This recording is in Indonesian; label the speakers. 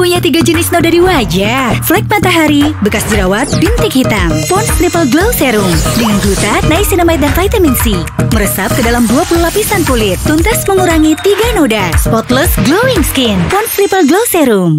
Speaker 1: Punya tiga jenis noda di wajah, flek matahari, bekas jerawat, bintik hitam. Pond Triple Glow Serum dengan glutat, niacinamide dan vitamin C. Meresap ke dalam 20 lapisan kulit. Tuntas mengurangi tiga noda. Spotless glowing skin. Pond Triple Glow Serum.